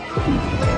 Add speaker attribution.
Speaker 1: えっ